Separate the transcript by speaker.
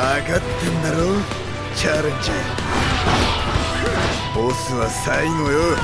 Speaker 1: 分かってんだろ？チャレンジ。ャーボスは最後よ。